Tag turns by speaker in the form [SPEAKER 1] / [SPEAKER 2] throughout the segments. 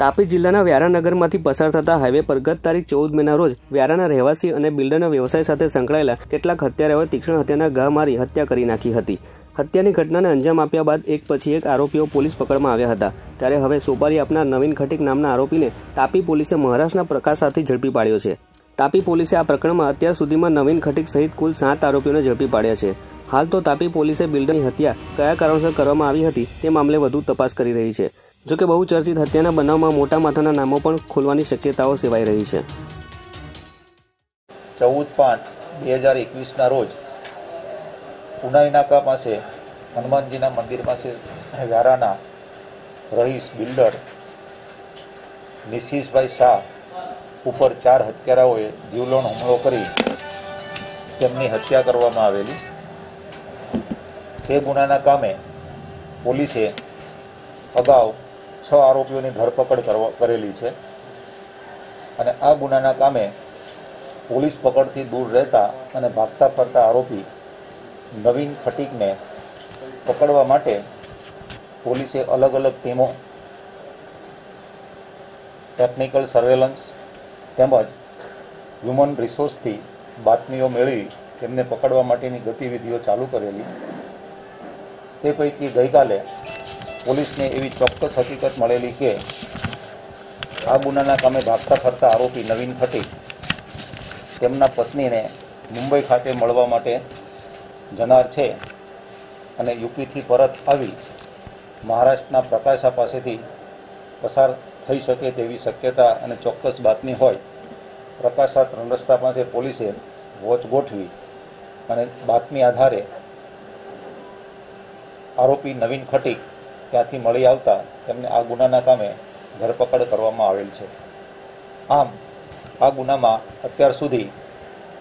[SPEAKER 1] તાપી જિલ્લાના વ્યારાનગરમાંથી પસાર થતા હાઈવે પર ગત તારીખ ચૌદ મેના રોજ વ્યારાના રહેવાસી અને બિલ્ડરના વ્યવસાય સાથે સંકળાયેલા કેટલાક હત્યારાઓએ તીક્ષ્ણ હત્યાના ઘા મારી હત્યા કરી નાખી હતી. હત્યાની ઘટનાને અંજામ આપ્યા બાદ એક પછી એક આરોપીઓ પોલીસ પકડમાં આવ્યા હતા. ત્યારે હવે સોપારી આપનાર નવીન ખટીક નામના આરોપીને તાપી પોલીસે મહારાષ્ટ્રના પ્રકાશ સાથે ઝડપી પાડ્યો છે. તાપી પોલીસે આ પ્રકરણમાં અત્યાર સુધીમાં નવીન ખટીક સહિત કુલ સાત આરોપીઓને ઝડપી પાડ્યા છે. હાલ તો તાપી પોલીસે બિલ્ડરની હત્યા કયા કારણોસર કરવામાં આવી હતી તે મામલે વધુ તપાસ કરી રહી છે. જોકે બહુ ચર્ચિત હત્યાના બનાવમાં મોટા માથાના નામો પણ ખોલવાની શક્યતાઓ સેવાઈ રહી છે.
[SPEAKER 2] ચૌદ પાંચ બે હજાર એકવીસના રોજ ઉનાઈ નાકા પાસે, હનુમાનજીના મંદિર પાસે વ્યારાના રહીશ બિલ્ડર નિશિષભાઈ શાહ ઉપર ચાર હત્યારાઓએ જીવલોણ હુમલો કરી તેમની હત્યા કરવામાં આવેલી. તે ગુનાના કામે પોલીસે અગાઉ છ આરોપીઓની ધરપકડ કરેલી છે. અને આ ગુનાના કામે પોલીસ પકડથી દૂર રહેતા અને ભાગતા ફરતા આરોપી નવીન ફટીકને પકડવા માટે પોલીસે અલગ અલગ ટીમો, ટેકનિકલ સર્વેલન્સ તેમજ હ્યુમન રિસોર્સથી બાતમીઓ મેળવી તેમને પકડવા માટેની ગતિવિધિઓ ચાલુ કરેલી. તે પૈકી ગઈકાલે પોલીસને એવી ચોક્કસ હકીકત મળેલી કે આ ગુનાના કામે ભાગતા ફરતા આરોપી નવીન ખટીક તેમના પત્નીને મુંબઈ ખાતે મળવા માટે જનાર છે અને યુપીથી પરત આવી મહારાષ્ટ્રના પ્રકાશા પાસેથી પસાર થઈ શકે તેવી શક્યતા અને ચોક્કસ બાતમી હોય, પ્રકાશા ત્રણ રસ્તા પાસે પોલીસે વોચ ગોઠવી અને બાતમી આધારે આરોપી નવીન ખટીક ત્યાંથી મળી આવતા તેમને આ ગુનાના કામે ધરપકડ કરવામાં આવેલ છે. આમ, આ ગુનામાં અત્યાર સુધી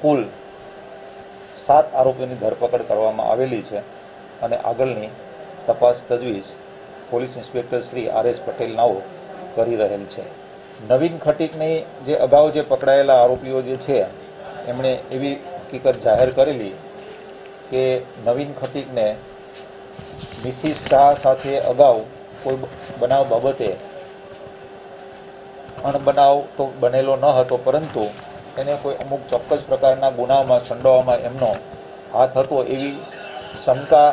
[SPEAKER 2] કુલ સાત આરોપીઓની ધરપકડ કરવામાં આવેલી છે અને આગળની તપાસ તજવીજ police inspector Shri R S Patel નાઓ કરી રહેલ છે. નવીન ખટીકની જે અગાઉ જે પકડાયેલા આરોપીઓ જે છે, એમણે એવી હકીકત જાહેર કરેલી કે નવીન ખટીકને મિસિસ શાહ સાથે અગાઉ કોઈ બનાવ બાબતે અણબનાવ તો બનેલો ન હતો, પરંતુ એને કોઈ અમુક ચોક્કસ પ્રકારના ગુનામાં સંડોવામાં એમનો હાથ હતો એવી શંકા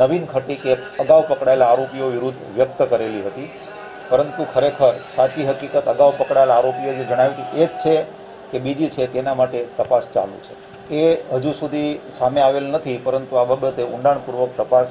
[SPEAKER 2] નવીન ખટીકે અગાઉ પકડાયેલા આરોપીઓ વિરુદ્ધ વ્યક્ત કરેલી હતી. પરંતુ ખરેખર સાચી હકીકત અગાઉ પકડાયેલા આરોપીઓ જે જણાવ્યું હતું એ જ છે કે બીજી છે તેના માટે તપાસ ચાલુ છે. એ હજુ સુધી સામે આવેલ નથી, પરંતુ આ બાબતે ઊંડાણપૂર્વક તપાસ